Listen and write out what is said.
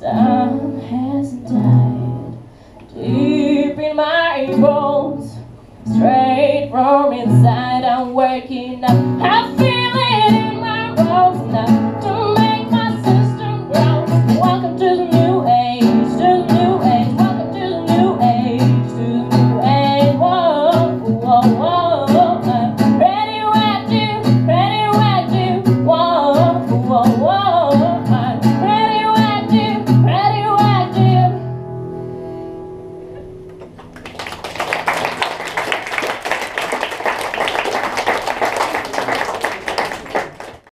sun has died deep in my bones, straight from inside. I'm waking up.